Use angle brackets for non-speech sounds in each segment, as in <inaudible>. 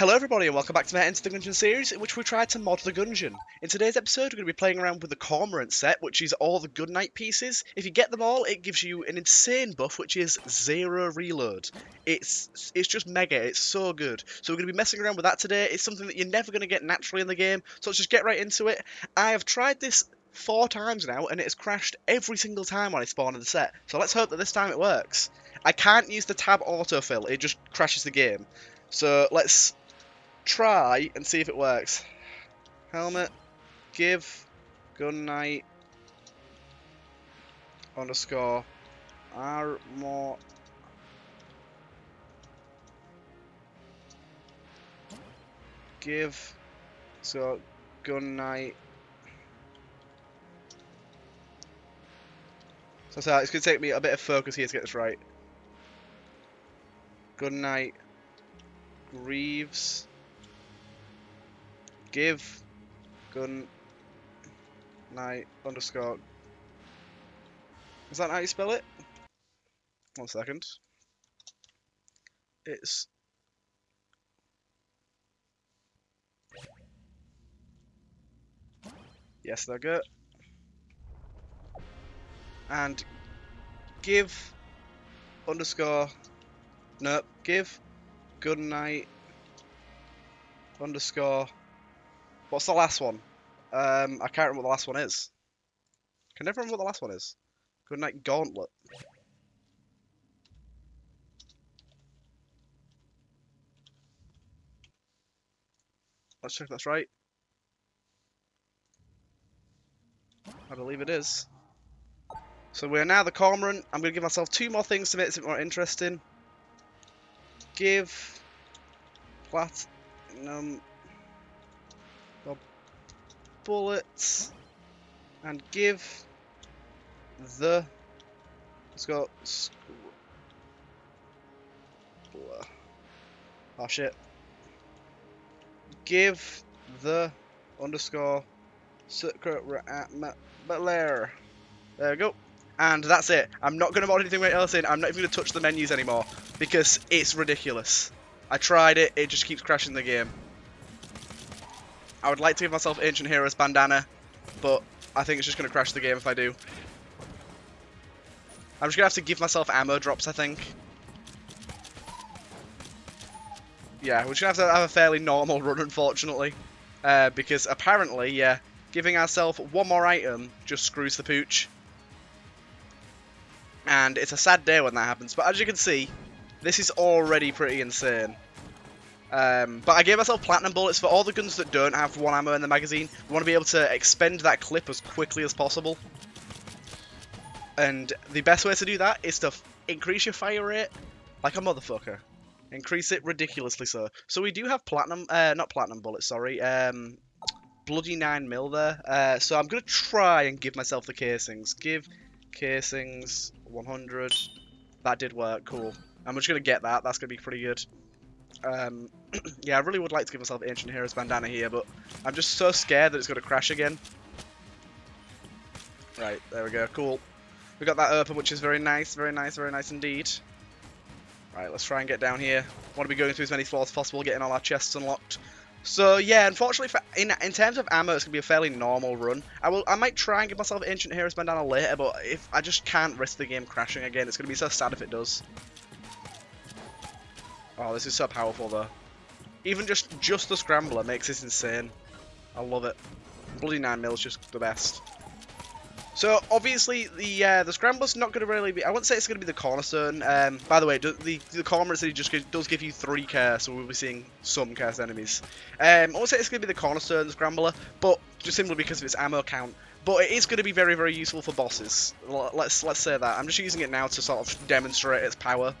Hello everybody and welcome back to my Enter the Gungeon series in which we try to mod the Gungeon. In today's episode we're going to be playing around with the Cormorant set which is all the Gunknight pieces. If you get them all it gives you an insane buff which is zero reload. It's it's just mega, it's so good. So we're going to be messing around with that today. It's something that you're never going to get naturally in the game so let's just get right into it. I have tried this four times now and it has crashed every single time when I spawn in the set. So let's hope that this time it works. I can't use the tab autofill, it just crashes the game. So let's try and see if it works. Helmet, give, gunknight, underscore, armor. Give, so gunknight. So, so it's going to take me a bit of focus here to get this right. Gunknight. Greaves give gun night underscore. Is that how you spell it? One second. It's yes, they're good. And give underscore no give gunknight underscore What's the last one? Um, I can't remember what the last one is. Can never remember what the last one is. Gunknight, Gauntlet. Let's check that's right. I believe it is. So we're now the Cormorant. I'm going to give myself two more things to make it more interesting. Give platinum bullets and give the let's go oh shit. Give the underscore secret there uh, there we go. And that's it. I'm not going to mod anything else in. I'm not even going to touch the menus anymore because it's ridiculous. I tried it. It just keeps crashing the game I would like to give myself Ancient Heroes bandana, but I think it's just going to crash the game if I do. I'm just going to have to give myself ammo drops, I think. Yeah, we're just going to have to have a fairly normal run, unfortunately. Uh, because apparently, yeah, giving ourselves one more item just screws the pooch. And it's a sad day when that happens. But as you can see, this is already pretty insane. Um, but I gave myself platinum bullets for all the guns that don't have one ammo in the magazine. We want to be able to expend that clip as quickly as possible. And the best way to do that is to increase your fire rate like a motherfucker. Increase it ridiculously so. So we do have platinum, uh, not platinum bullets, sorry, um, bloody 9 mil there. Uh, so I'm going to try and give myself the casings. Give casings 100. That did work, cool. I'm just going to get that, that's going to be pretty good. Um, <clears throat> yeah, I really would like to give myself Ancient Heroes bandana here, but I'm just so scared that it's going to crash again. Right, there we go, cool. We got that open, which is very nice, very nice, very nice indeed. Right, let's try and get down here. Want to be going through as many floors as possible, getting all our chests unlocked. So yeah, unfortunately, for, in in terms of ammo, it's gonna be a fairly normal run. I will, I might try and give myself Ancient Heroes bandana later, but if I just can't risk the game crashing again, it's gonna be so sad if it does. Oh, this is so powerful though. Even just just the scrambler makes this insane. I love it. Bloody 9 mil is just the best. So obviously the uh, the scrambler's not going to really be. I wouldn't say it's going to be the cornerstone. Um, by the way, the the cormorant city just does give you three care, so we'll be seeing some cursed enemies. Um, I wouldn't say it's going to be the cornerstone the scrambler, but just simply because of its ammo count. But it is going to be very very useful for bosses. Let's let's say that. I'm just using it now to sort of demonstrate its power.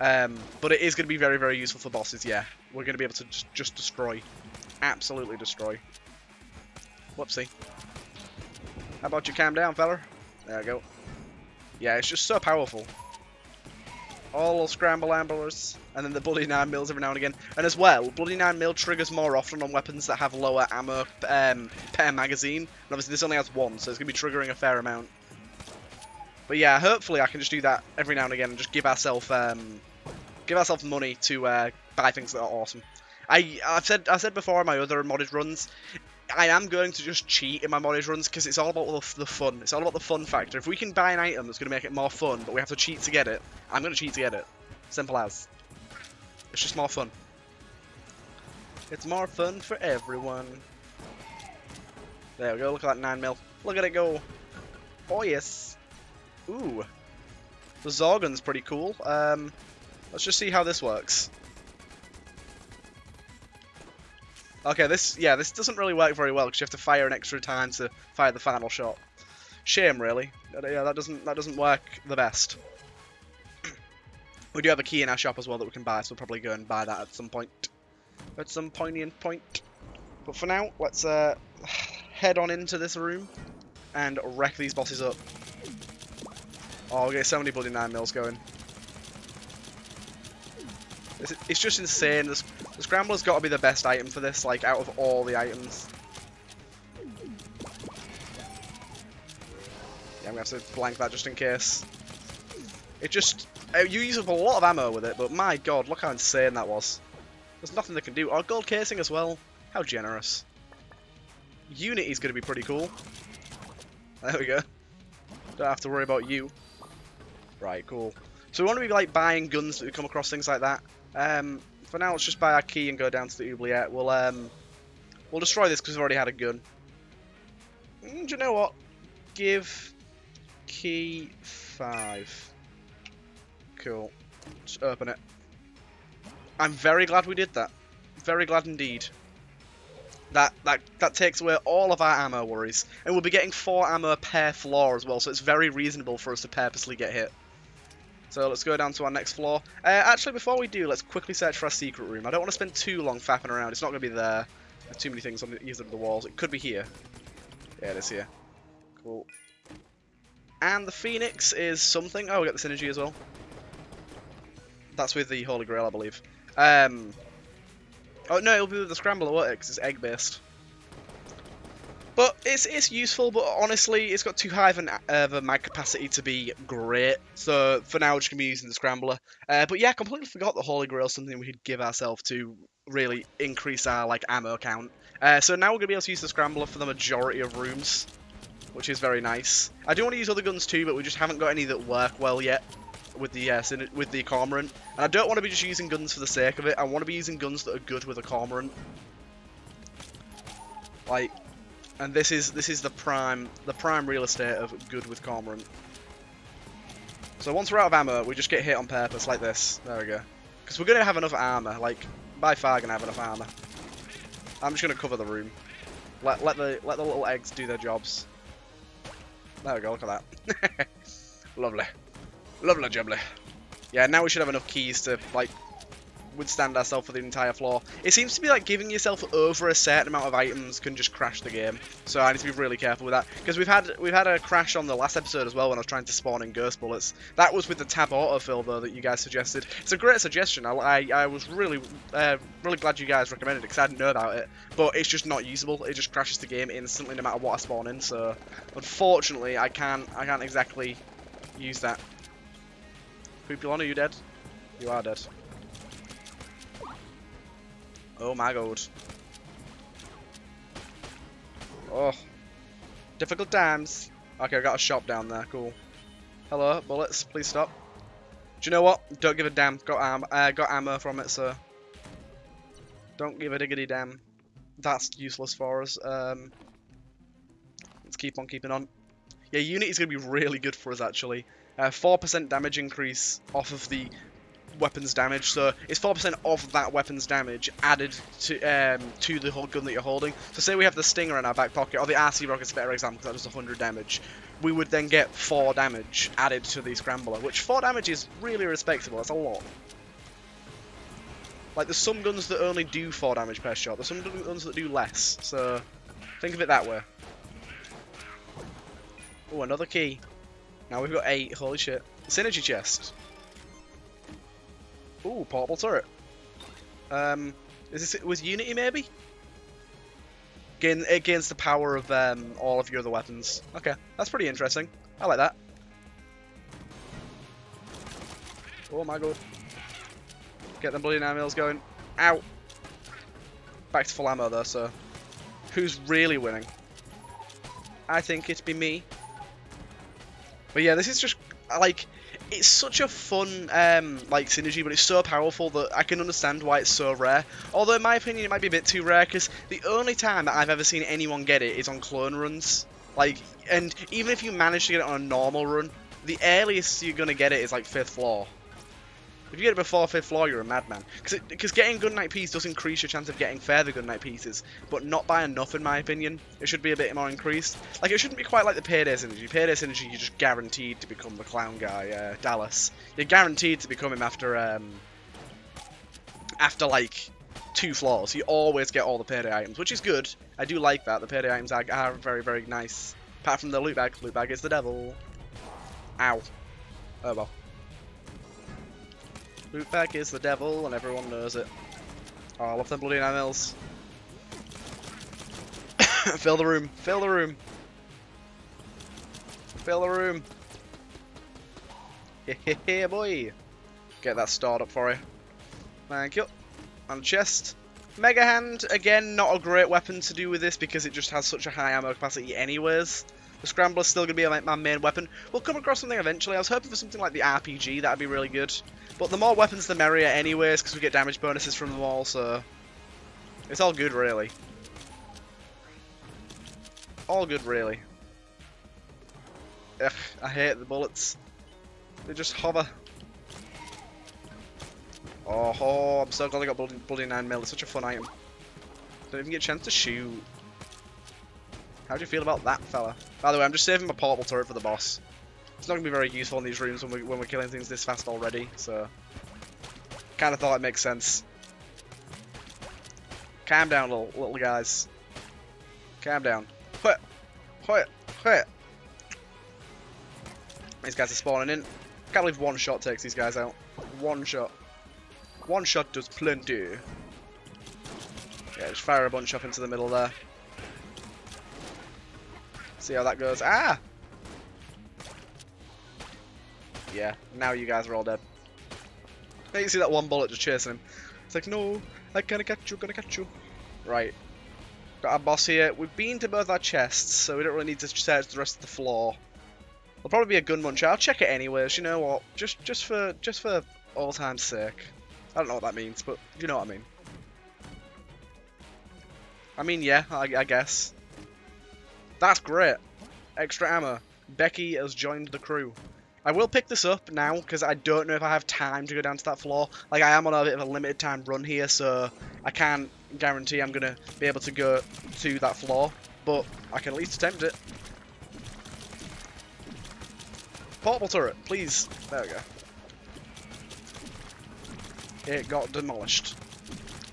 Um, but it is going to be very, very useful for bosses, yeah. We're going to be able to just, just destroy. Absolutely destroy. Whoopsie. How about you calm down, feller? There we go. Yeah, it's just so powerful. All scramble amblers, and then the Bloody 9 mils every now and again. And as well, Bloody 9 mil triggers more often on weapons that have lower ammo um, per magazine. And obviously this only has one, so it's going to be triggering a fair amount. But yeah, hopefully I can just do that every now and again and just give ourselves um, give ourselves money to uh, buy things that are awesome. I I've said I said before in my other modded runs, I am going to just cheat in my modded runs because it's all about the, the fun. It's all about the fun factor. If we can buy an item that's going to make it more fun, but we have to cheat to get it, I'm going to cheat to get it. Simple as. It's just more fun. It's more fun for everyone. There we go. Look at that 9 mil. Look at it go. Oh, yes. Ooh. The Zorgun's pretty cool. Um, let's just see how this works. Okay, this, yeah, this doesn't really work very well because you have to fire an extra time to fire the final shot. Shame, really. Yeah, that doesn't, that doesn't work the best. <clears throat> we do have a key in our shop as well that we can buy, so we'll probably go and buy that at some point. At some poignant point. But for now, let's uh, <sighs> head on into this room and wreck these bosses up. Oh, get so many bloody 9 mils going. It's, it's just insane. The, the Scrambler's got to be the best item for this, like, out of all the items. Yeah, I'm going to have to blank that just in case. It just... Uh, you use up a lot of ammo with it, but my god, look how insane that was. There's nothing they can do. Oh, gold casing as well. How generous. Unity's going to be pretty cool. There we go. Don't have to worry about you. Right, cool. So we want to be like buying guns that we come across, things like that. Um, for now, let's just buy our key and go down to the oubliette. We'll um, we'll destroy this because we've already had a gun. Mm, you know what? Give key five. Cool. Just open it. I'm very glad we did that. Very glad indeed. That, that that takes away all of our ammo worries. And we'll be getting 4 ammo per floor as well, so it's very reasonable for us to purposely get hit. So let's go down to our next floor. Uh, actually, before we do, let's quickly search for our secret room. I don't want to spend too long fapping around. It's not going to be there. There's too many things on either of the walls. It could be here. Yeah, it is here. Cool. And the Phoenix is something. Oh, we got the Synergy as well. That's with the Holy Grail, I believe. Um, oh, no, it'll be with the Scrambler, it? Because it's egg-based. But it's it's useful, but honestly, it's got too high of, an, of a mag capacity to be great. So for now, we're just going to be using the Scrambler. Uh, but yeah, I completely forgot the Holy Grail something we could give ourselves to really increase our like ammo count. Uh, so now we're going to be able to use the Scrambler for the majority of rooms, which is very nice. I do want to use other guns too, but we just haven't got any that work well yet with the uh, with the Cormorant. And I don't want to be just using guns for the sake of it. I want to be using guns that are good with a Cormorant. Like, and this is this is the prime the prime real estate of good with Cormorant. So once we're out of ammo, we just get hit on purpose like this. There we go. Because we're gonna have enough armor. Like by far gonna have enough armor. I'm just gonna cover the room. Let let the let the little eggs do their jobs. There we go. Look at that. <laughs> Lovely. Lovely jubbly. Yeah, now we should have enough keys to like withstand ourselves for the entire floor. It seems to be like giving yourself over a certain amount of items can just crash the game. So I need to be really careful with that. Because we've had we've had a crash on the last episode as well when I was trying to spawn in ghost bullets. That was with the tab autofill though that you guys suggested. It's a great suggestion. I, I, I was really uh, really glad you guys recommended it because I didn't know about it. But it's just not usable. It just crashes the game instantly no matter what I spawn in. So unfortunately I can't I can't exactly use that. Poopulon, are you dead? You are dead. Oh my god. Oh. Difficult times. Okay, I got a shop down there. Cool. Hello, bullets. Please stop. Do you know what? Don't give a damn. Got am uh, got ammo from it, so don't give a diggity damn. That's useless for us. Um, let's keep on keeping on. Yeah, unit is going to be really good for us, actually. 4% uh, damage increase off of the weapons damage. So it's 4% of that weapons damage added to um, to the whole gun that you're holding. So say we have the Stinger in our back pocket, or the RC Rocket's a better example because that does 100 damage. We would then get 4 damage added to the Scrambler, which 4 damage is really respectable. That's a lot. Like, there's some guns that only do 4 damage per shot. There's some guns that do less. So, think of it that way. Oh, another key. Now we've got 8. Holy shit. Synergy chest. Ooh, portable turret. Um, is this it with Unity maybe? Gain, it gains the power of um, all of your other weapons. Okay, that's pretty interesting. I like that. Oh my god. Get them bloody nine mils going. Out. back to full ammo though, so who's really winning? I think it'd be me. But yeah, this is just like it's such a fun um, like synergy, but it's so powerful that I can understand why it's so rare. Although in my opinion, it might be a bit too rare because the only time that I've ever seen anyone get it is on clone runs. Like, and even if you manage to get it on a normal run, the earliest you're gonna get it is like fifth floor. If you get it before fifth floor, you're a madman. Because getting Gunknight Piece does increase your chance of getting further Gunknight Pieces, but not by enough in my opinion. It should be a bit more increased. Like, it shouldn't be quite like the Payday Synergy. Payday Synergy, you're just guaranteed to become the clown guy, uh, Dallas. You're guaranteed to become him after, um, after, like, two floors. You always get all the Payday items, which is good. I do like that. The Payday items are, are very, very nice. Apart from the loot bag. Loot bag is the devil. Ow. Oh well. Loot bag is the devil, and everyone knows it. Oh, I love them bloody animals. <coughs> Fill the room. Fill the room. Fill the room. <laughs> Yeah, boy. Get that stored up for you. Thank you. And chest. Mega Hand, again, not a great weapon to do with this because it just has such a high ammo capacity anyways. The Scrambler's still going to be my, my main weapon. We'll come across something eventually. I was hoping for something like the RPG, that'd be really good. But the more weapons the merrier anyways, because we get damage bonuses from them all, so... It's all good, really. All good, really. Ugh, I hate the bullets. They just hover. Oh, oh I'm so glad I got bloody, bloody 9 mil. It's such a fun item. Don't even get a chance to shoot. How do you feel about that, fella? By the way, I'm just saving my portable turret for the boss. It's not going to be very useful in these rooms when, we, when we're killing things this fast already, so... Kind of thought it makes sense. Calm down, little, little guys. Calm down. What? What? What? These guys are spawning in. Can't believe one shot takes these guys out. One shot. One shot does plenty. Yeah, just fire a bunch up into the middle there. See how that goes. Ah! Yeah, now you guys are all dead. Now you see that one bullet just chasing him. It's like, no, I'm gonna catch you, gonna catch you. Right. Got our boss here. We've been to both our chests, so we don't really need to search the rest of the floor. There'll probably be a gun muncher. I'll check it anyways, you know what? Just just for just for all time's sake. I don't know what that means, but you know what I mean. I mean, yeah, I, I guess. That's great. Extra ammo. Becky has joined the crew. I will pick this up now because I don't know if I have time to go down to that floor. Like I am on a bit of a limited time run here, so I can't guarantee I'm gonna be able to go to that floor. But I can at least attempt it. Portable turret, please. There we go. It got demolished.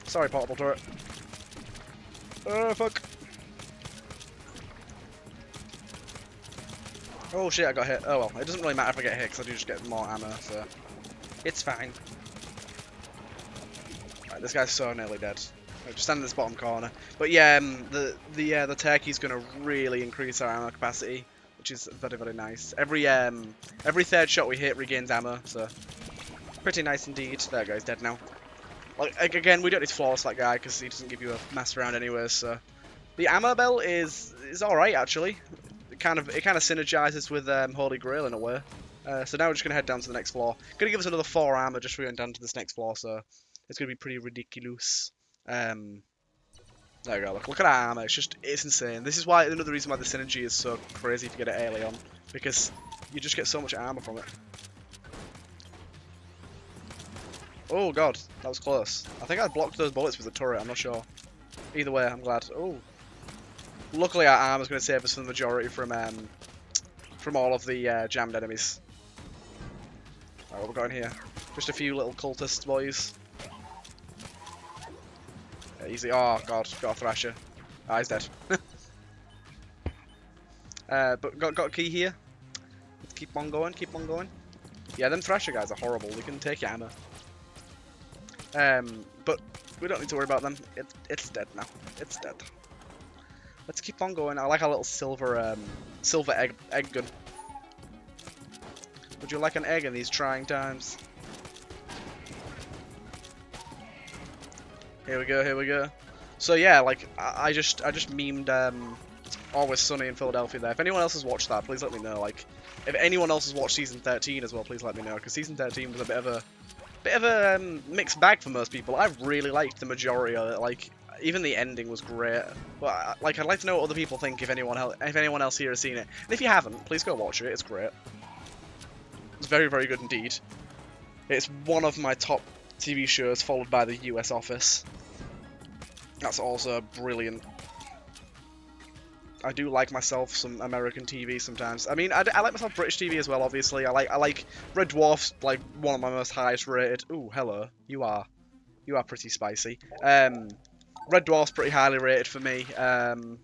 Sorry, portable turret. Oh, fuck. Oh shit, I got hit. Oh well, it doesn't really matter if I get hit because I do just get more ammo, so it's fine. Right, this guy's so nearly dead. Right, just stand in this bottom corner. But yeah, um, the the uh, the turkey's gonna really increase our ammo capacity, which is very very nice. Every um every third shot we hit regains ammo, so pretty nice indeed. There guy's dead now. Like again, we don't need to flawless that guy because he doesn't give you a mass round anyway. So the ammo bell is is all right actually kind of it kind of synergizes with um, Holy Grail in a way. Uh, so now we're just gonna head down to the next floor. Gonna give us another four armor just for going down to this next floor. So it's gonna be pretty ridiculous. Um, there we go. Look, look at our armor. It's just it's insane. This is why another reason why the synergy is so crazy if you get it early on because you just get so much armor from it. Oh god, that was close. I think I blocked those bullets with the turret. I'm not sure. Either way, I'm glad. Oh, Luckily our armor's going to save us from the majority from um, from all of the uh, jammed enemies. Alright, what we got in here? Just a few little cultists, boys. Yeah, easy. Oh god, got a thrasher. Ah, he's dead. <laughs> uh, but got got a key here. Let's keep on going, keep on going. Yeah, them thrasher guys are horrible. They can take your ammo. Um, but we don't need to worry about them. It, it's dead now. It's dead. Let's keep on going. I like our little silver um, silver egg, egg gun. Would you like an egg in these trying times? Here we go, here we go. So yeah, like I, I just I just memed um, Always Sunny in Philadelphia there. If anyone else has watched that, please let me know. Like, if anyone else has watched season 13 as well, please let me know. Because season 13 was a bit of a bit of a um, mixed bag for most people. I really liked the majority of it. Like, even the ending was great. But like, I'd like to know what other people think if anyone else if anyone else here has seen it. And if you haven't, please go watch it. It's great. It's very very good indeed. It's one of my top TV shows, followed by The U.S. Office. That's also brilliant. I do like myself some American TV sometimes. I mean, I, like myself British TV as well. Obviously, I like I like Red Dwarf's like one of my most highest rated. Ooh, hello, you are, you are pretty spicy. Um, Red Dwarf's pretty highly rated for me. Um,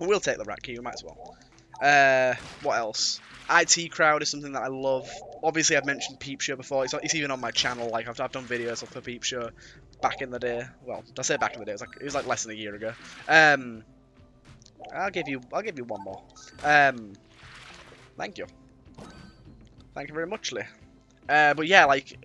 we'll take the rat key. We might as well. Uh, what else? IT Crowd is something that I love. Obviously, I've mentioned Peep Show before. It's, it's even on my channel. Like I've, I've done videos of the Peep Show back in the day. Well, I say back in the day. It was like it was like less than a year ago. Um, I'll give you I'll give you one more. Um, thank you. Thank you very much, Lee. Uh, but yeah, like,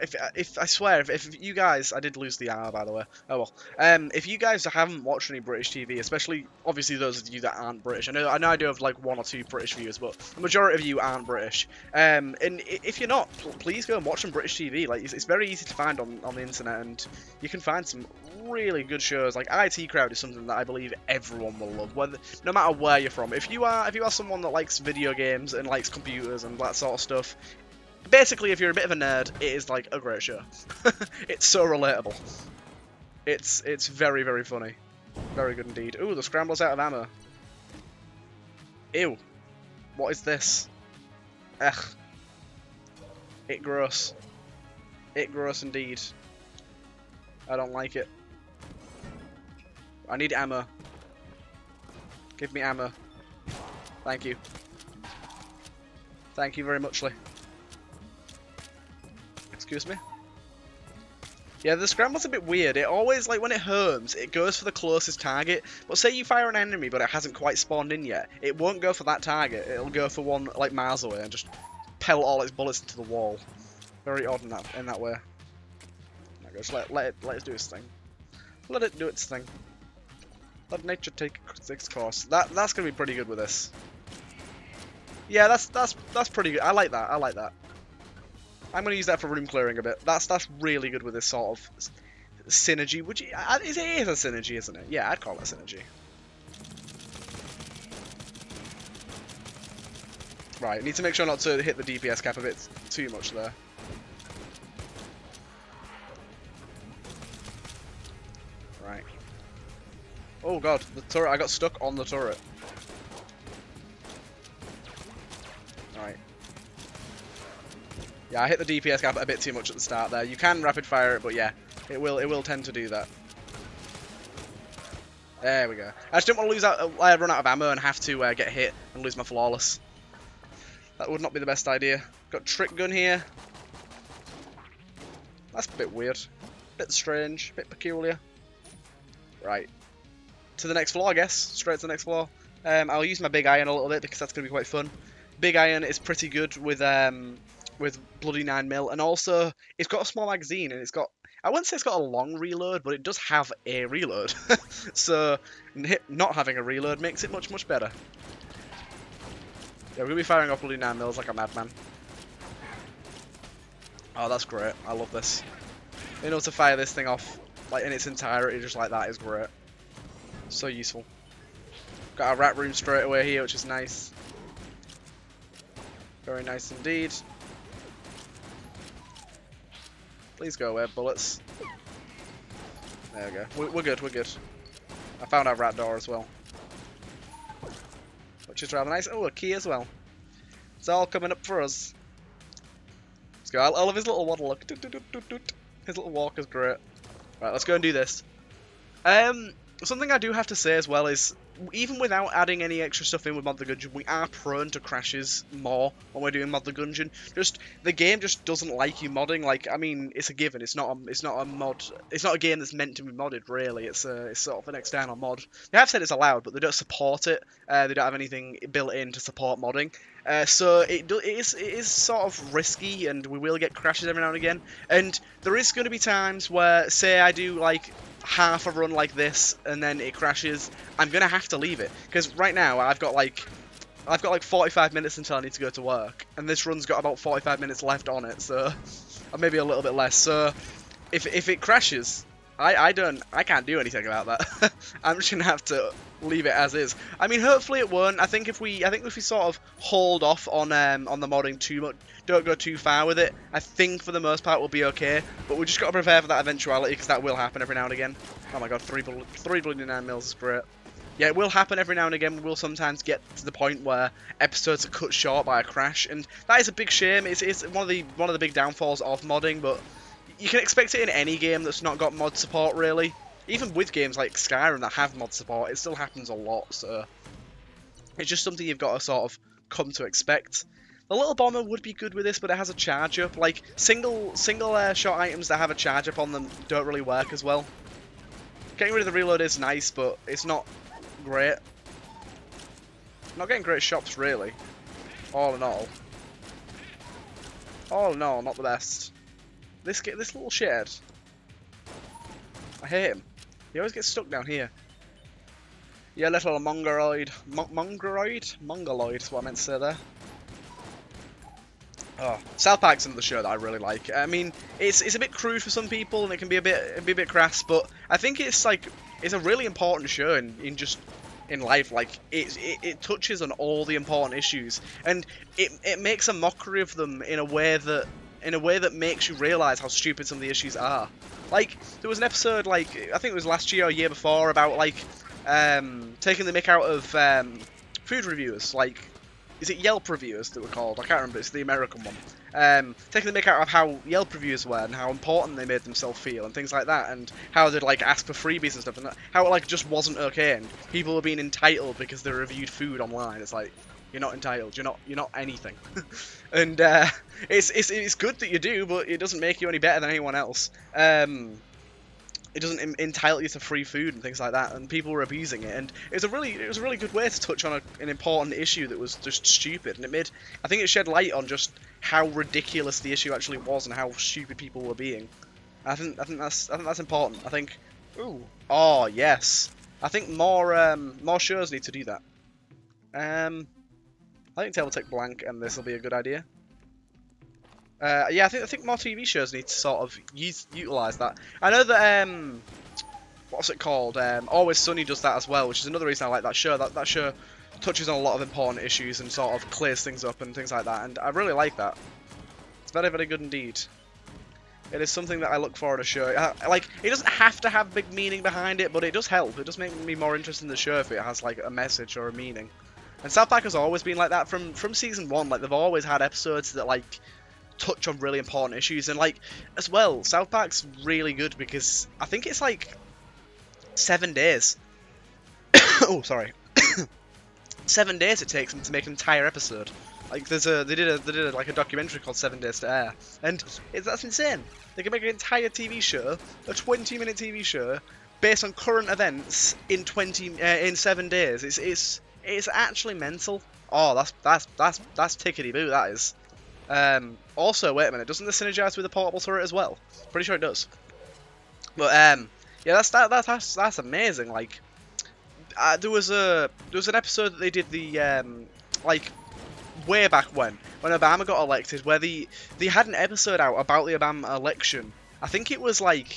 if if I swear, if, if you guys, I did lose the hour by the way. Oh well. Um, if you guys haven't watched any British TV, especially obviously those of you that aren't British, I know I know I do have like one or two British viewers, but the majority of you aren't British. Um, and if you're not, please go and watch some British TV. Like, it's, it's very easy to find on on the internet, and you can find some really good shows. Like IT Crowd is something that I believe everyone will love, whether no matter where you're from. If you are if you are someone that likes video games and likes computers and that sort of stuff, basically, if you're a bit of a nerd, it is like a great show. <laughs> it's so relatable. It's it's very very funny, very good indeed. Ooh, the scrambler's out of ammo. Ew, what is this? Ugh. It gross. It gross indeed. I don't like it. I need ammo. Give me ammo. Thank you. Thank you very much, Lee. Excuse me? Yeah, the scramble's a bit weird. It always, like, when it herms, it goes for the closest target. But say you fire an enemy, but it hasn't quite spawned in yet. It won't go for that target. It'll go for one, like, miles away and just pelt all its bullets into the wall. Very odd in that in that way. Just let, let, it, let it do its thing. Let it do its thing. Let nature take its course. That That's going to be pretty good with this. Yeah, that's that's that's pretty good. I like that. I like that. I'm going to use that for room clearing a bit. That's that's really good with this sort of synergy. You? Is it is a synergy, isn't it? Yeah, I'd call it synergy. Right, need to make sure not to hit the DPS cap a bit too much there. Right. Oh god, the turret, I got stuck on the turret. Yeah, I hit the DPS cap a bit too much at the start there. You can rapid fire it, but yeah, it will it will tend to do that. There we go. I just didn't want to lose out, uh, run out of ammo and have to uh, get hit and lose my flawless. That would not be the best idea. Got trick gun here. That's a bit weird. Bit strange, bit peculiar. Right. To the next floor, I guess. Straight to the next floor. Um, I'll use my big iron a little bit because that's going to be quite fun. Big iron is pretty good with um, with bloody 9 mil, and also it's got a small magazine and it's got I wouldn't say it's got a long reload, but it does have a reload. <laughs> so not having a reload makes it much much better. Yeah, we're gonna be firing off bloody 9 mils like a madman. Oh, that's great. I love this. Being able to fire this thing off like in its entirety just like that is great. So useful. Got a rat room straight away here, which is nice. Very nice indeed. Please go away, bullets. There we go. We're, we're good, we're good. I found our rat door as well. Which is rather nice. Oh, a key as well. It's all coming up for us. Let's go. I, I love his little waddle look. His little walk is great. Right, let's go and do this. Um, something I do have to say as well is, even without adding any extra stuff in with Mod the Gungeon, we are prone to crashes more when we're doing Mod the Gungeon. Just the game just doesn't like you modding. Like, I mean, it's a given. It's not. A, it's not a mod. It's not a game that's meant to be modded. Really, it's a. It's sort of an external mod. They have said it's allowed, but they don't support it. Uh, they don't have anything built in to support modding. Uh, so it, do, it is it is sort of risky, and we will get crashes every now and again. And there is going to be times where, say, I do like half a run like this, and then it crashes. I'm gonna have to leave it because right now I've got like I've got like 45 minutes until I need to go to work, and this run's got about 45 minutes left on it, so maybe a little bit less. So if if it crashes, I I don't I can't do anything about that. <laughs> I'm just gonna have to leave it as is. I mean, hopefully it won't. I think if we, I think if we sort of hold off on um, on the modding too much, don't go too far with it. I think for the most part we'll be okay. But we just got to prepare for that eventuality because that will happen every now and again. Oh my god, three three bloody nine mils is great. Yeah, it will happen every now and again. We will sometimes get to the point where episodes are cut short by a crash, and that is a big shame. It's, it's one of the one of the big downfalls of modding, but you can expect it in any game that's not got mod support, really even with games like Skyrim that have mod support, it still happens a lot, so it's just something you've got to sort of come to expect. The little bomber would be good with this, but it has a charge up. Like single single uh, shot items that have a charge up on them don't really work as well. Getting rid of the reload is nice, but it's not great. Not getting great shots really. All in all. All in all, not the best. This this little shed. I hate him. He always gets stuck down here. Yeah, little mongoloid. Mo mongoloid? Mongoloid is what I meant to say there. Oh, South Park's another show that I really like. I mean, it's it's a bit crude for some people and it can be a bit be a bit crass, but I think it's like it's a really important show in, in just in life. Like it, it, it touches on all the important issues and it it makes a mockery of them in a way that in a way that makes you realise how stupid some of the issues are. Like, there was an episode, like, I think it was last year or year before, about, like, um, taking the mick out of um, food reviewers. Like, is it Yelp reviewers that were called? I can't remember, it's the American one. Um, taking the mick out of how Yelp reviews were and how important they made themselves feel and things like that, and how they'd like ask for freebies and stuff, and how it like just wasn't okay, and people were being entitled because they reviewed food online. It's like, you're not entitled. You're not. You're not anything. <laughs> and uh, it's it's it's good that you do, but it doesn't make you any better than anyone else. Um, it doesn't entitle you to free food and things like that, and people were abusing it. And it was a really it was a really good way to touch on a, an important issue that was just stupid, and it made I think it shed light on just how ridiculous the issue actually was and how stupid people were being. I think I think that's I think that's important. I think. Ooh. Oh yes. I think more um, more shows need to do that. Um. I think Table Tech Blank and this will be a good idea. Uh, yeah, I think I think more TV shows need to sort of use utilize that. I know that um, what's it called? Um, Always Sunny does that as well, which is another reason I like that show. That that show touches on a lot of important issues and sort of clears things up and things like that, and I really like that. It's very very good indeed. It is something that I look forward to show. Uh, like, it doesn't have to have big meaning behind it, but it does help. It does make me more interested in the show if it has like a message or a meaning. And South Park has always been like that from from season one. Like they've always had episodes that like touch on really important issues, and like as well, South Park's really good because I think it's like seven days. <coughs> oh, sorry. <coughs> seven days it takes them to make an entire episode. Like there's a they did a they did a, like a documentary called Seven Days to Air, and it's that's insane. They can make an entire TV show, a 20 minute TV show, based on current events in 20 uh, in seven days. It's it's it's actually mental. Oh, that's that's that's that's tickety boo. That is. Um, also, wait a minute. Doesn't this synergize with the portable turret as well? Pretty sure it does. But um, yeah, that's that, that that's that's amazing. Like, uh, there was a there was an episode that they did the um, like way back when when Obama got elected, where the they had an episode out about the Obama election. I think it was like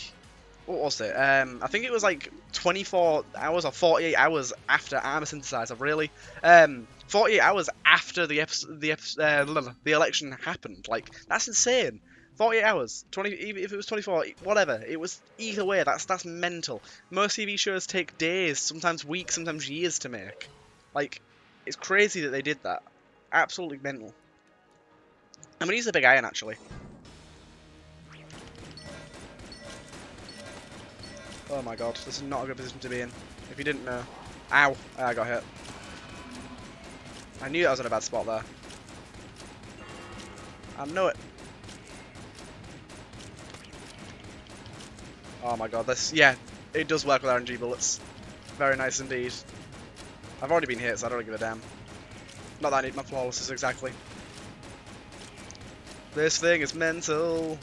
what was it? Um, I think it was like 24 hours or 48 hours after Armor Synthesizer, really. Um, 48 hours after the episode, the uh, the election happened. Like that's insane. 48 hours, 20 if it was 24, whatever. It was either way. That's that's mental. Most TV shows take days, sometimes weeks, sometimes years to make. Like it's crazy that they did that. Absolutely mental. I'm gonna use the big iron actually. Oh my god, this is not a good position to be in. If you didn't know. Ow! Ah, I got hit. I knew I was in a bad spot there. I know it. Oh my god, this, yeah, it does work with RNG bullets. Very nice indeed. I've already been hit, so I don't give a damn. Not that I need my flawlesses exactly. This thing is mental.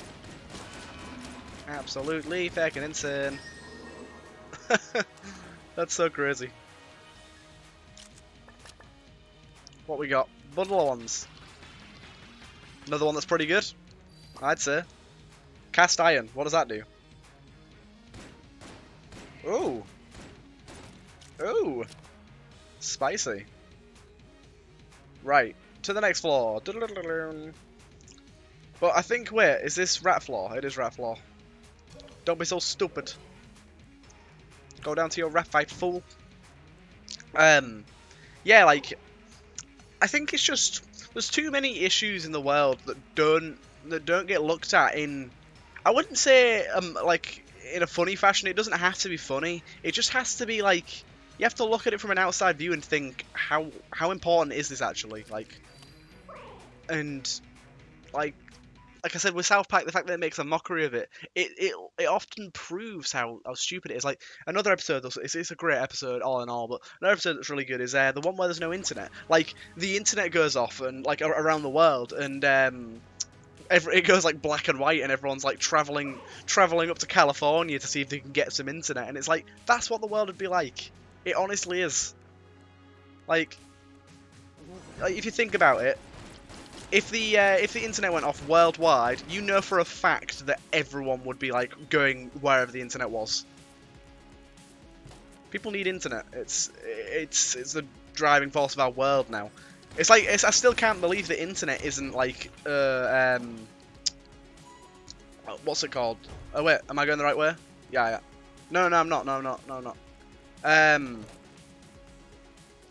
Absolutely fucking insane. That's so crazy. What we got? Ones. Another one that's pretty good, I'd say. Cast iron. What does that do? Ooh. Ooh. Spicy. Right. To the next floor. But I think, wait, is this rat floor? It is rat floor. Don't be so stupid. Go down to your rat fight, fool. Um, yeah, like, I think it's just, there's too many issues in the world that don't, that don't get looked at in, I wouldn't say, um, like, in a funny fashion. It doesn't have to be funny. It just has to be, like, you have to look at it from an outside view and think, how, how important is this actually? Like, and, like, like I said with South Park, the fact that it makes a mockery of it, it it, it often proves how, how stupid it is. Like another episode, it's, it's a great episode all in all, but another episode that's really good is uh, the one where there's no internet. Like the internet goes off and like around the world, and um, every, it goes like black and white, and everyone's like traveling traveling up to California to see if they can get some internet, and it's like that's what the world would be like. It honestly is. Like, if you think about it, if the uh, if the internet went off worldwide, you know for a fact that everyone would be like going wherever the internet was. People need internet. It's it's it's the driving force of our world now. It's like it's, I still can't believe the internet isn't like uh, um what's it called? Oh wait, am I going the right way? Yeah, yeah. No, no, I'm not. No, I'm not. No, I'm not. Um.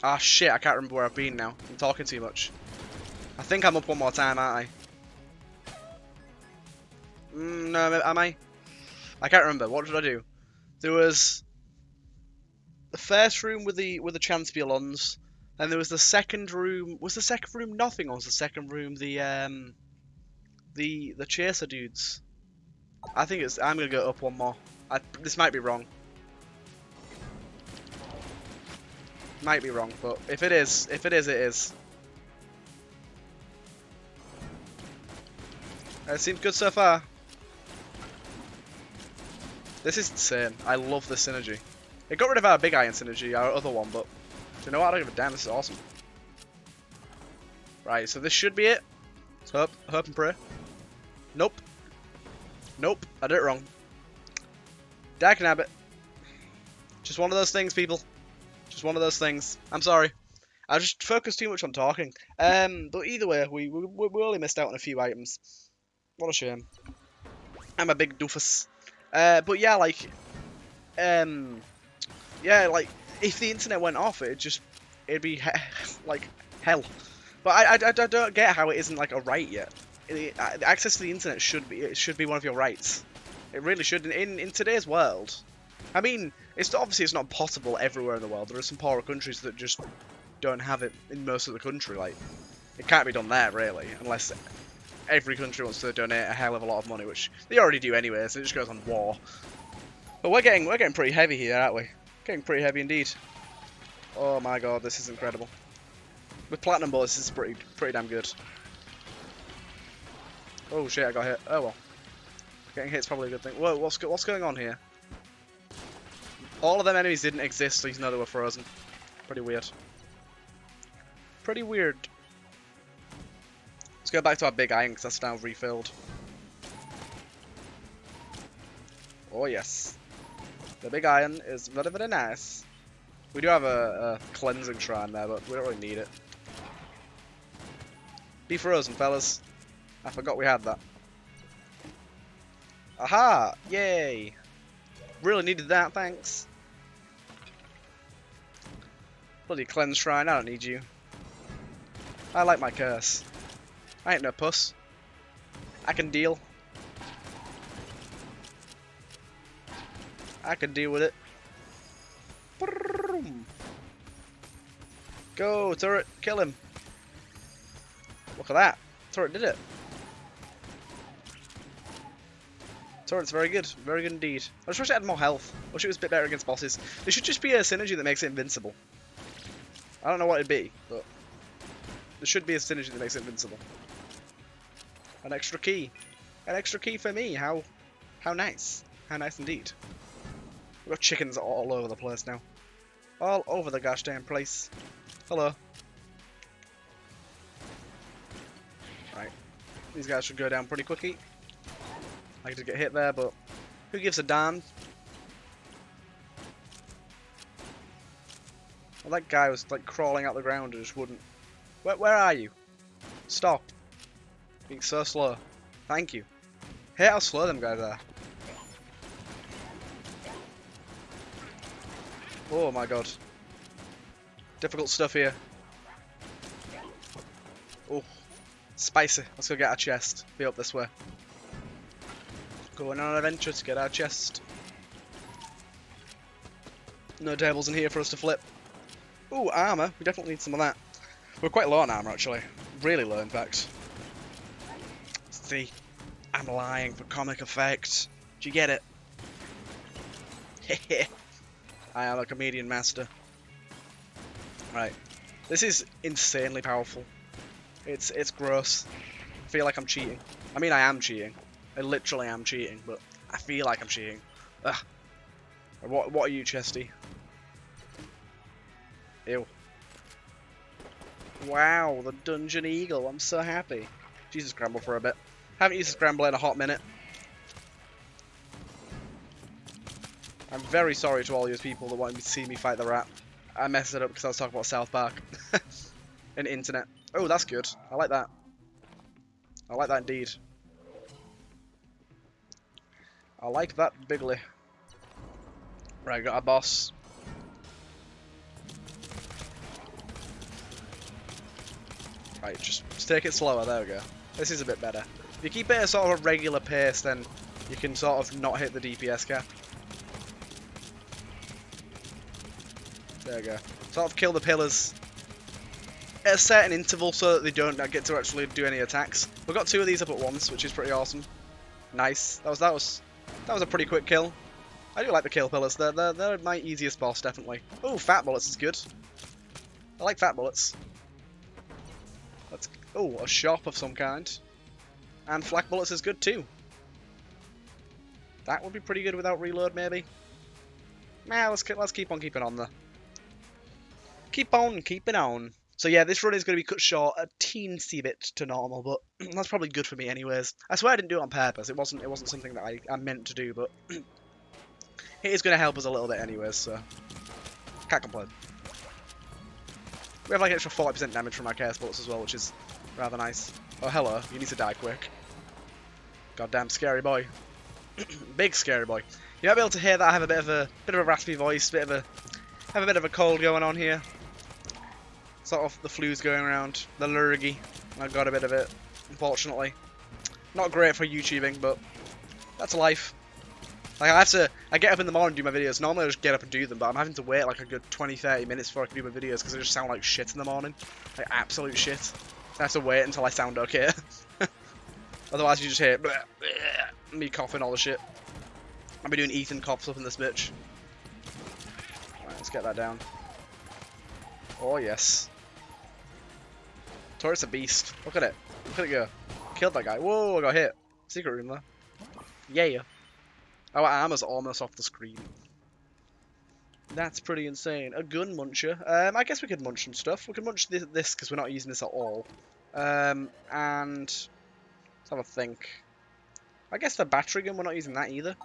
Ah shit, I can't remember where I've been now. I'm talking too much. I think I'm up one more time, aren't I? Mm, no, am I? I can't remember. What did I do? There was the first room with the with the Champollions, and there was the second room. Was the second room nothing, or was the second room the um the the chaser dudes? I think it's. I'm gonna go up one more. I, this might be wrong. Might be wrong, but if it is, if it is, it is. It seems good so far. This is insane. I love the synergy. It got rid of our big iron synergy, our other one, but you know what? I don't give a damn. This is awesome. Right, so this should be it. Let's hope, hope and pray. Nope. Nope, I did it wrong. Dak Nabbit. Just one of those things, people. Just one of those things. I'm sorry. I just focused too much on talking. Um, but either way, we, we, we only missed out on a few items. What a shame. I'm a big doofus. Uh, but yeah, like, um, yeah, like, if the internet went off, it'd just, it'd be, he <laughs> like, hell. But I, I, I, don't get how it isn't, like, a right yet. It, uh, access to the internet should be, it should be one of your rights. It really should. In, in today's world, I mean, it's obviously it's not possible everywhere in the world. There are some poorer countries that just don't have it in most of the country. Like, it can't be done there, really, unless every country wants to donate a hell of a lot of money, which they already do anyway, so it just goes on war. But we're getting we're getting pretty heavy here, aren't we? Getting pretty heavy indeed. Oh my god, this is incredible. With platinum bullets, this is pretty pretty damn good. Oh shit, I got hit. Oh well. Getting hit's probably a good thing. Whoa, what's what's going on here? All of them enemies didn't exist, so you know they were frozen. Pretty weird. Pretty weird. Let's go back to our big iron because that's now refilled. Oh yes. The big iron is very very nice. We do have a, a cleansing shrine there, but we don't really need it. Be frozen, fellas. I forgot we had that. Aha! Yay! Really needed that, thanks. Bloody cleanse shrine, I don't need you. I like my curse. I ain't no puss. I can deal. I can deal with it. Go, turret, kill him. Look at that. Turret did it. Turret's very good. Very good indeed. I just wish it had more health. I wish it was a bit better against bosses. There should just be a synergy that makes it invincible. I don't know what it'd be, but There should be a synergy that makes it invincible. An extra key. An extra key for me. How how nice. How nice indeed. We've got chickens all over the place now. All over the gosh damn place. Hello. Right. These guys should go down pretty quickly. I did get hit there, but who gives a damn? Well, that guy was like crawling out the ground and just wouldn't. Where, where are you? Stop. Being so slow. Thank you. Hey, how slow them guys are. Oh my god. Difficult stuff here. Oh. Spicy. Let's go get our chest. Be up this way. Going on an adventure to get our chest. No tables in here for us to flip. Ooh, armour. We definitely need some of that. We're quite low on armour, actually. Really low, in fact. I'm lying for comic effect. Do you get it? <laughs> I am a comedian master. Right. This is insanely powerful. It's it's gross. I feel like I'm cheating. I mean, I am cheating. I literally am cheating, but I feel like I'm cheating. Ugh. What, what are you, Chesty? Ew. Wow, the Dungeon Eagle. I'm so happy. Jesus, scramble for a bit. Haven't used a scramble in a hot minute. I'm very sorry to all those people that wanted to see me fight the rat. I messed it up because I was talking about South Park. <laughs> and internet. Oh, that's good. I like that. I like that indeed. I like that bigly. Right, got a boss. Right, just, just take it slower, there we go. This is a bit better. If you keep it at sort of a regular pace, then you can sort of not hit the DPS cap. There we go. Sort of kill the pillars at a certain interval so that they don't get to actually do any attacks. We've got two of these up at once, which is pretty awesome. Nice. That was that was that was a pretty quick kill. I do like the kill pillars. They're they're, they're my easiest boss, definitely. Oh, fat bullets is good. I like fat bullets. Let's oh a shop of some kind. And flak bullets is good too. That would be pretty good without reload, maybe. Nah, let's let's keep on keeping on there. Keep on keeping on. So yeah, this run is going to be cut short a teensy bit to normal, but <clears throat> that's probably good for me anyways. I swear I didn't do it on purpose. It wasn't it wasn't something that I, I meant to do, but <clears throat> it is going to help us a little bit anyways, so can't complain. We have like extra 40% damage from our chaos bolts as well, which is rather nice. Oh hello, you need to die quick. Goddamn scary boy. <clears throat> Big scary boy. You might be able to hear that I have a bit of a bit of a raspy voice, bit of a have a bit of a cold going on here. Sort of the flu's going around, the lurgy. I've got a bit of it, unfortunately. Not great for YouTubing, but that's life. Like I have to, I get up in the morning and do my videos. Normally I just get up and do them, but I'm having to wait like a good 20-30 minutes before I can do my videos because I just sound like shit in the morning. Like absolute shit. I have to wait until I sound okay. <laughs> Otherwise you just hear bleh, bleh, me coughing all the shit. I'll be doing Ethan coughs up in this bitch. Right, let's get that down. Oh yes. Taurus a beast. Look at it. Look at it go. Killed that guy. Whoa, I got hit. Secret room there. Yeah. Our armor's almost off the screen. That's pretty insane. A gun muncher. Um, I guess we could munch some stuff. We could munch this because we're not using this at all. Um, and have think. I guess the battery gun, we're not using that either.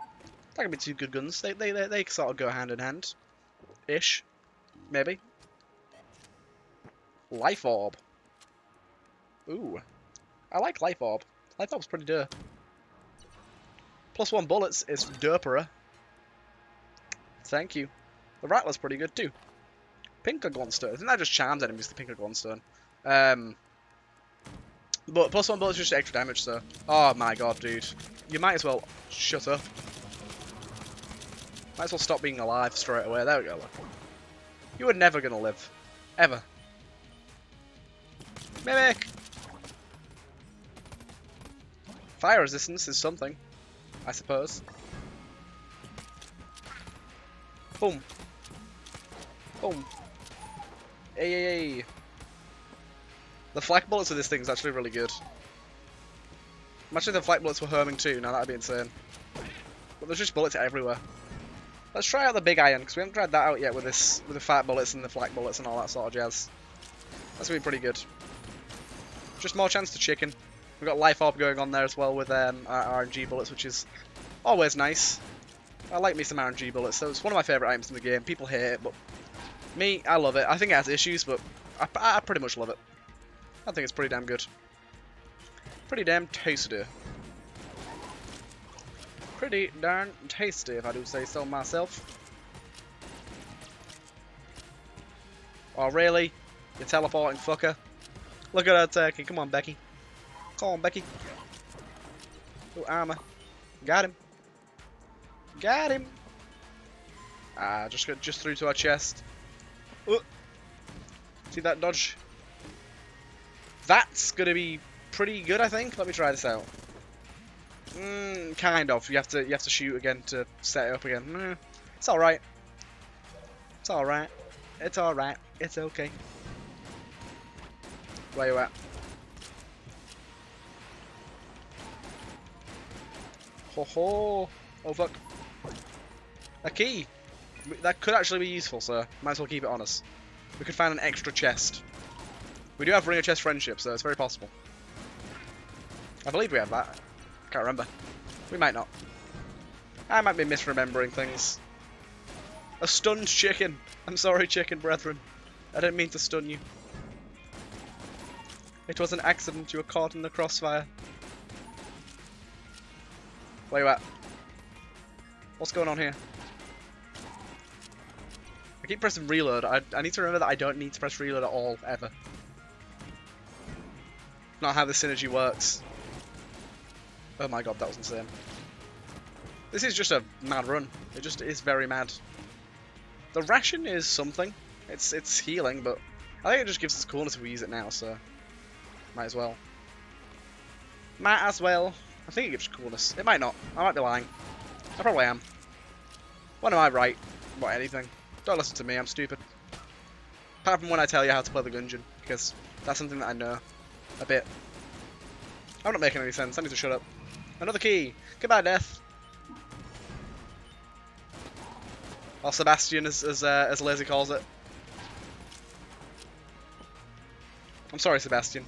That could be two good guns. They, they, they, they sort of go hand in hand. Ish. Maybe. Life Orb. Ooh. I like Life Orb. Life Orb's pretty dope. Plus one bullets is derpera. Thank you. The Rattler's pretty good too. Pink Guon Stone. I think that just charms enemies, the Pink Guon Stone. Um, but plus one bullet's just extra damage, so. Oh my god, dude. You might as well shut up. Might as well stop being alive straight away. There we go. Look. You were never gonna live. Ever. Mimic! Fire resistance is something, I suppose. Boom. Boom. Hey, hey, hey. The flak bullets of this thing is actually really good. Imagine the flak bullets were homing too, now that'd be insane. But there's just bullets everywhere. Let's try out the big iron, because we haven't tried that out yet with this with the fat bullets and the flak bullets and all that sort of jazz. That's gonna be pretty good. Just more chance to chicken. We've got life orb going on there as well with um, our RNG bullets, which is always nice. I like me some RNG bullets, so it's one of my favourite items in the game. People hate it, but me, I love it. I think it has issues, but I, I pretty much love it. I think it's pretty damn good. Pretty damn tasty. Pretty darn tasty, if I do say so myself. Oh, really? You teleporting fucker? Look at that turkey. Come on, Becky. Come on, Becky. Oh, armor. Got him. Got him. Ah, just got just through to our chest. Oh. See that dodge? That's gonna be pretty good, I think. Let me try this out. Mm, kind of. You have to you have to shoot again to set it up again. Mm, it's all right. It's all right. It's all right. It's okay. Where you at? Ho ho! Oh fuck. A key! That could actually be useful, sir. Might as well keep it on us. We could find an extra chest. We do have Ring of Chest Friendship, so it's very possible. I believe we have that. Can't remember. We might not. I might be misremembering things. A stunned chicken. I'm sorry, chicken brethren. I didn't mean to stun you. It was an accident. You were caught in the crossfire. Where you at? What's going on here? I keep pressing reload. I, I need to remember that I don't need to press reload at all, ever. Not how the synergy works. Oh my god, that was insane. This is just a mad run. It just is very mad. The ration is something. It's it's healing, but I think it just gives us coolness if we use it now, so might as well. Might as well. I think it gives coolness. It might not. I might be lying. I probably am. When am I right about anything? Don't listen to me, I'm stupid. Apart from when I tell you how to play the Gungeon, because that's something that I know a bit. I'm not making any sense, I need to shut up. Another key! Goodbye, Death! Or Sebastian, as, as, uh, as Lazy calls it. I'm sorry, Sebastian.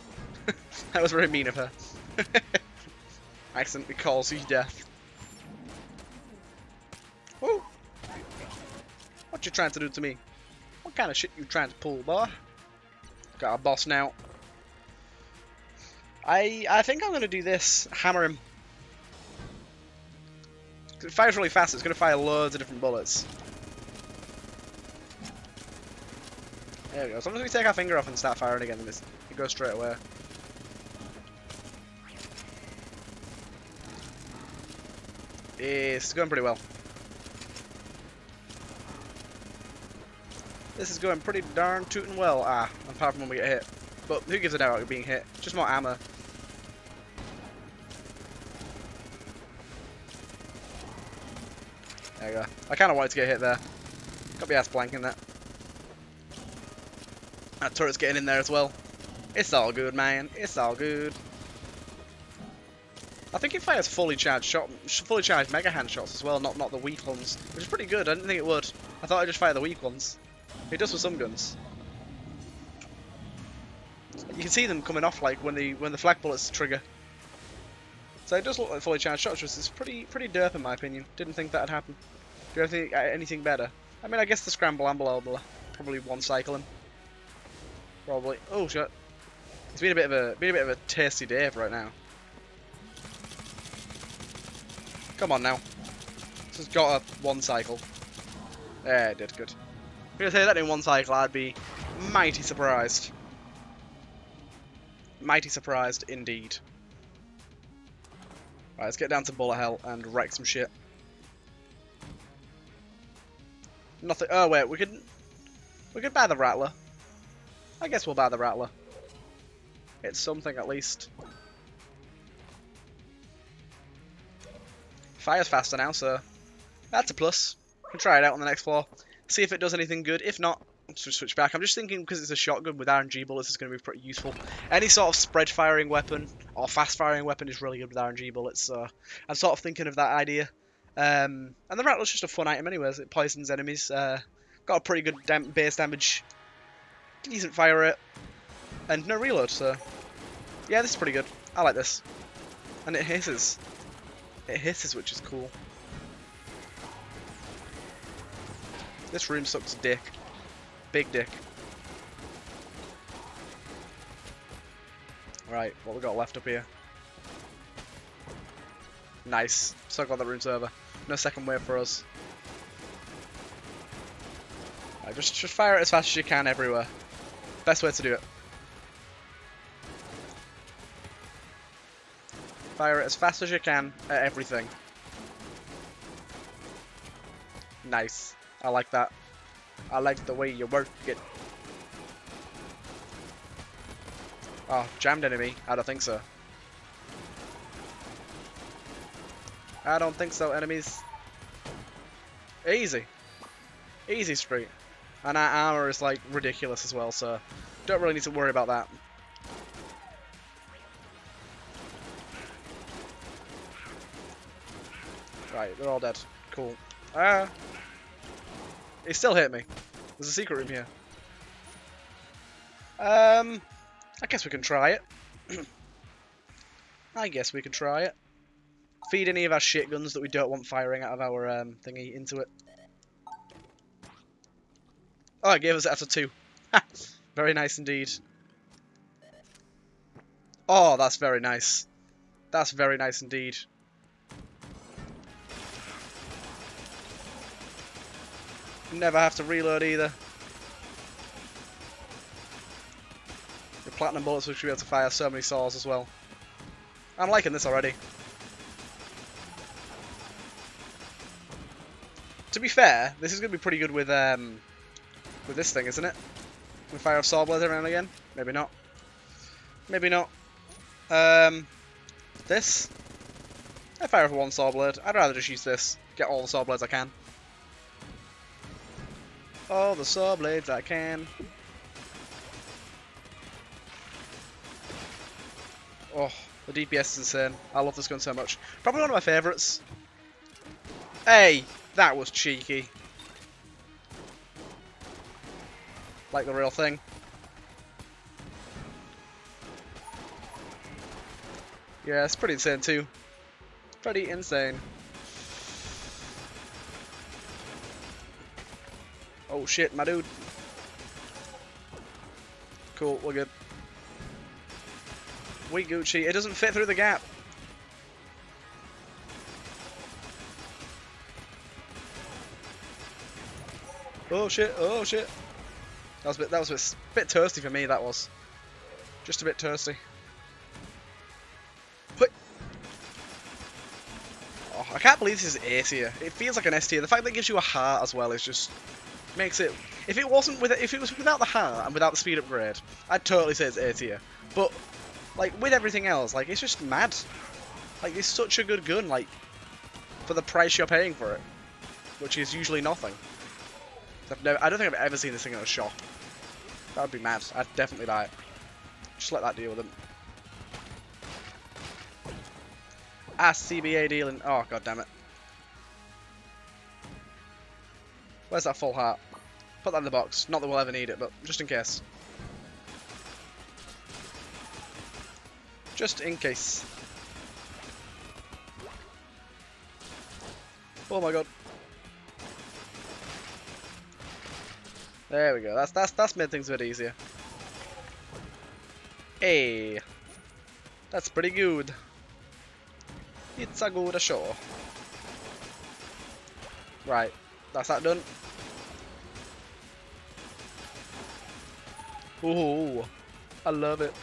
<laughs> that was very mean of her. <laughs> Accidentally calls you Death. Woo! What you trying to do to me? What kind of shit you trying to pull, boy? Got a boss now. I I think I'm gonna do this. Hammer him. It fires really fast. It's gonna fire loads of different bullets. There we go. Sometimes we take our finger off and start firing again, it goes straight away. It's going pretty well. This is going pretty darn tootin' well. Ah, apart from when we get hit. But who gives a damn about being hit? Just more ammo. I kind of wanted to get hit there. Got my ass blanking that. That turret's getting in there as well. It's all good, man. It's all good. I think it fires fully charged shot, fully charged mega hand shots as well, not not the weak ones, which is pretty good. I didn't think it would. I thought I'd just fire the weak ones. It does with some guns. You can see them coming off like when the when the flak bullets trigger. So it does look like fully charged shots, which is pretty pretty derp in my opinion. Didn't think that'd happen. Do you think uh, anything better? I mean, I guess the scramble amble will probably one cycle him. Probably. Oh shit! It's been a bit of a been a bit of a tasty day right now. Come on now. This has got a one cycle. Yeah, it did good. If you say that in one cycle, I'd be mighty surprised. Mighty surprised indeed. Right, let's get down to bullet hell and wreck some shit. Nothing. Oh wait, we could we could buy the rattler. I guess we'll buy the rattler. It's something at least. Fire's faster now, so that's a plus. We can try it out on the next floor. See if it does anything good. If not, switch back. I'm just thinking because it's a shotgun with RNG bullets, it's going to be pretty useful. Any sort of spread firing weapon or fast firing weapon is really good with RNG bullets. So I'm sort of thinking of that idea. Um, and the rattle's just a fun item, anyways. It poisons enemies. Uh, got a pretty good dam base damage, decent fire rate, and no reload. So yeah, this is pretty good. I like this, and it hisses. It hisses, which is cool. This room sucks dick. Big dick. Right, what we got left up here? Nice. So glad that room's over. No second wave for us. Right, just, just fire it as fast as you can everywhere. Best way to do it. Fire it as fast as you can at everything. Nice. I like that. I like the way you work it. Oh, jammed enemy? I don't think so. I don't think so, enemies. Easy. Easy street. And our armor is like ridiculous as well, so don't really need to worry about that. Right, they're all dead. Cool. Ah. He still hit me. There's a secret room here. Um, I guess we can try it. <clears throat> I guess we can try it. Feed any of our shit guns that we don't want firing out of our um, thingy into it. Oh, it gave us out of two. very nice indeed. Oh, that's very nice. That's very nice indeed. Never have to reload either. The platinum bullets should be able to fire so many saws as well. I'm liking this already. To be fair, this is going to be pretty good with um, with this thing, isn't it? We fire a saw blade around again? Maybe not. Maybe not. Um, this? I fire with one saw blade. I'd rather just use this. Get all the saw blades I can all the saw blades I can. Oh, the DPS is insane. I love this gun so much. Probably one of my favourites. Hey, that was cheeky. Like the real thing. Yeah, it's pretty insane too. Pretty insane. Oh shit, my dude. Cool, we're good. We Gucci. It doesn't fit through the gap. Oh shit, oh shit. That was a bit, that was a bit, bit thirsty for me, that was. Just a bit thirsty. But oh, I can't believe this is A tier. It feels like an S tier. The fact that it gives you a heart as well is just makes it. If it wasn't with if it was without the heart and without the speed upgrade, I'd totally say it's A tier. But like with everything else, like it's just mad. Like it's such a good gun, like for the price you're paying for it, which is usually nothing. Never, I don't think I've ever seen this thing in a shop. That would be mad. I'd definitely buy it. Just let that deal with them. Ah, CBA dealing. Oh, god damn it. Where's that full heart? Put that in the box. Not that we'll ever need it, but just in case. Just in case. Oh my god. There we go. That's that's that's made things a bit easier. Hey, that's pretty good. It's a good show. Right, that's that done. Ooh, I love it.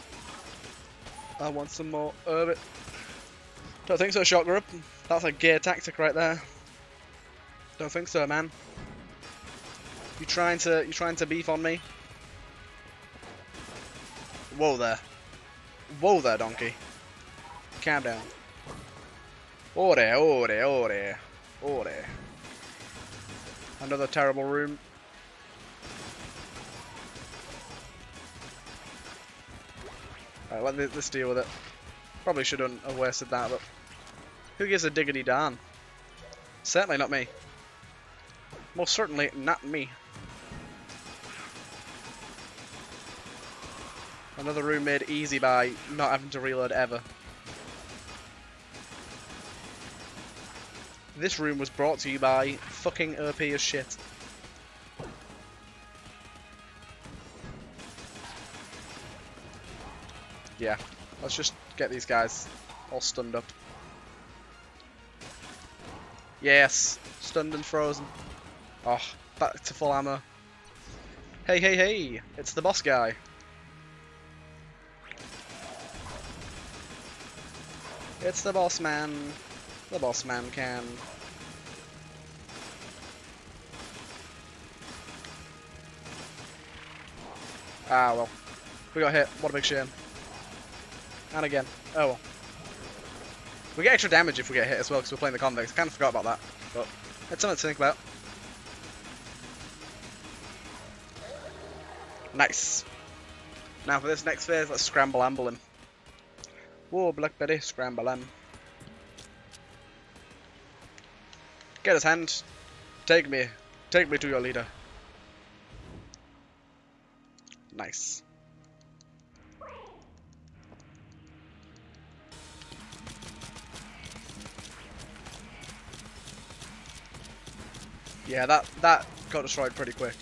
I want some more of it. Don't think so, shot group. That's a gear tactic right there. Don't think so, man. You trying to you trying to beef on me? Whoa there. Whoa there, donkey. Calm down. Ore, ore, ore. Ore. Another terrible room. All right, let's deal with it. Probably shouldn't have wasted that, but who gives a diggity darn? Certainly not me. Most certainly not me. Another room made easy by not having to reload ever. This room was brought to you by fucking OP as shit. Yeah, let's just get these guys all stunned up. Yes, stunned and frozen. Oh, back to full ammo. Hey, hey, hey, it's the boss guy. It's the boss man. The boss man can. Ah, well. We got hit. What a big shame. And again. Oh well. We get extra damage if we get hit as well because we're playing the convicts. I kind of forgot about that. But it's something to think about. Nice. Now for this next phase, let's scramble amble him. Whoa, Blackberry, scramble him. Get his hand. Take me. Take me to your leader. Nice. Yeah, that that got destroyed pretty quick.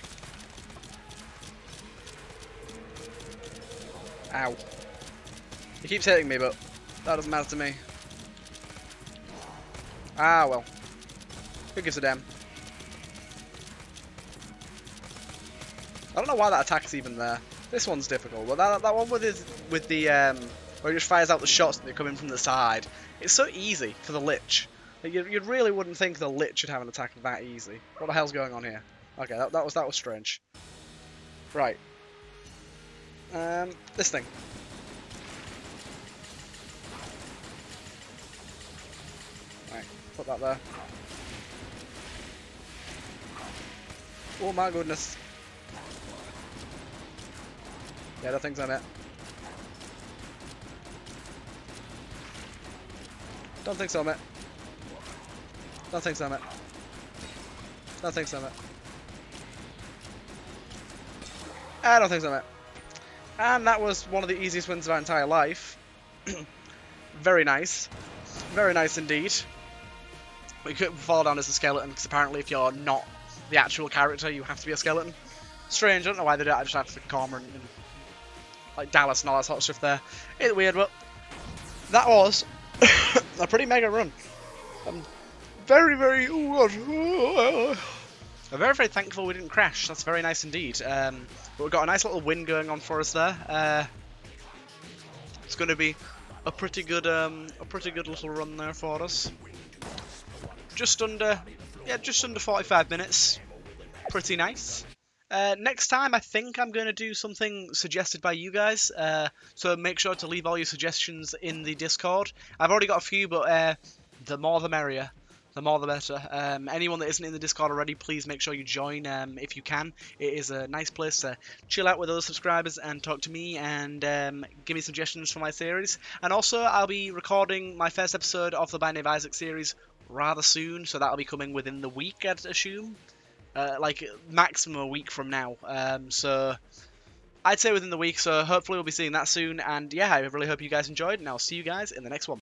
Ow. He keeps hitting me, but that doesn't matter to me. Ah, well. Who gives a damn? I don't know why that attack's even there. This one's difficult, but that, that one with his, with the um, where he just fires out the shots that are coming from the side. It's so easy for the Lich. You, you really wouldn't think the Lich should have an attack that easy. What the hell's going on here? Okay, that, that was that was strange. Right. Um, this thing. Right, put that there. Oh my goodness. Yeah, that thing's on it. Don't think so, mate. Don't think so, mate. Don't think so, mate. I don't think so, mate. And that was one of the easiest wins of our entire life. <clears throat> Very nice. Very nice indeed. We could fall down as a skeleton, because apparently if you're not the actual character, you have to be a skeleton. Strange, I don't know why they do it, I just have to Karma and, and like Dallas and all that sort of stuff there. It's weird, but that was <coughs> a pretty mega run. I'm very, very, I'm very, very thankful we didn't crash. That's very nice indeed. Um, but we've got a nice little win going on for us there. Uh, it's going to be a pretty good, um, a pretty good little run there for us. Just under, yeah, just under 45 minutes. Pretty nice. Uh, next time, I think I'm going to do something suggested by you guys. Uh, so make sure to leave all your suggestions in the Discord. I've already got a few, but uh, the more the merrier. The more the better. Um, anyone that isn't in the Discord already, please make sure you join um, if you can. It is a nice place to chill out with other subscribers and talk to me and um, give me suggestions for my series. And also, I'll be recording my first episode of the Binding of Isaac series rather soon, so that'll be coming within the week, I'd assume. Uh, like maximum a week from now. Um, so I'd say within the week. So hopefully we'll be seeing that soon. And yeah, I really hope you guys enjoyed, and I'll see you guys in the next one.